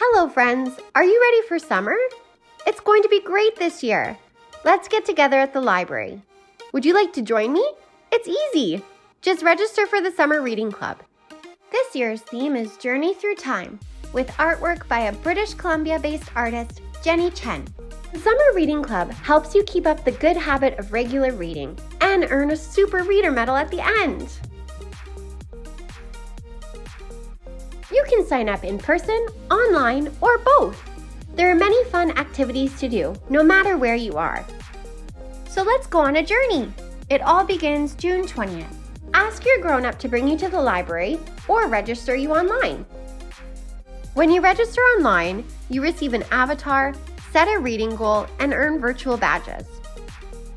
Hello, friends. Are you ready for summer? It's going to be great this year. Let's get together at the library. Would you like to join me? It's easy. Just register for the Summer Reading Club. This year's theme is Journey Through Time, with artwork by a British Columbia based artist, Jenny Chen. The Summer Reading Club helps you keep up the good habit of regular reading and earn a Super Reader Medal at the end. You can sign up in person, online, or both. There are many fun activities to do, no matter where you are. So let's go on a journey. It all begins June 20th. Ask your grown up to bring you to the library or register you online. When you register online, you receive an avatar, set a reading goal, and earn virtual badges.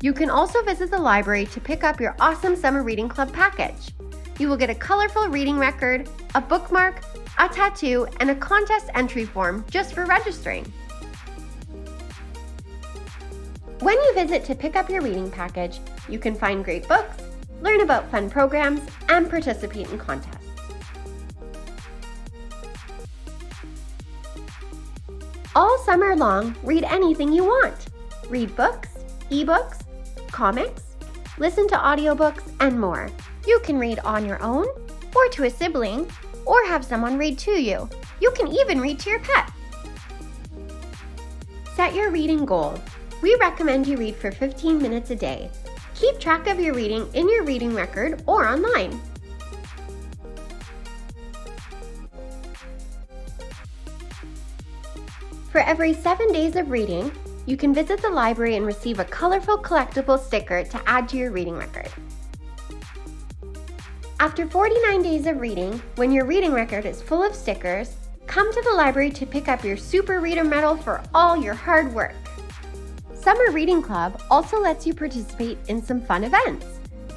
You can also visit the library to pick up your awesome Summer Reading Club package. You will get a colorful reading record, a bookmark, a tattoo, and a contest entry form just for registering. When you visit to pick up your reading package, you can find great books, learn about fun programs, and participate in contests. All summer long, read anything you want. Read books, ebooks, comics, listen to audiobooks, and more. You can read on your own, or to a sibling, or have someone read to you. You can even read to your pet. Set your reading goal. We recommend you read for 15 minutes a day. Keep track of your reading in your reading record or online. For every seven days of reading, you can visit the library and receive a colorful collectible sticker to add to your reading record. After 49 days of reading, when your reading record is full of stickers, come to the library to pick up your Super Reader Medal for all your hard work. Summer Reading Club also lets you participate in some fun events,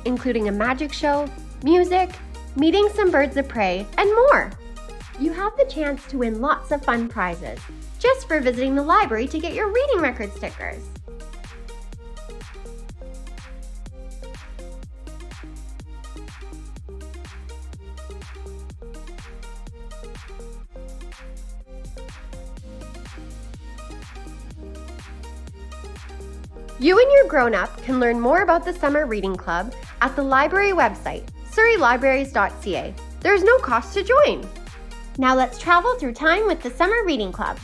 including a magic show, music, meeting some birds of prey, and more. You have the chance to win lots of fun prizes just for visiting the library to get your reading record stickers. You and your grown up can learn more about the Summer Reading Club at the library website, surreylibraries.ca. There is no cost to join. Now let's travel through time with the Summer Reading Club.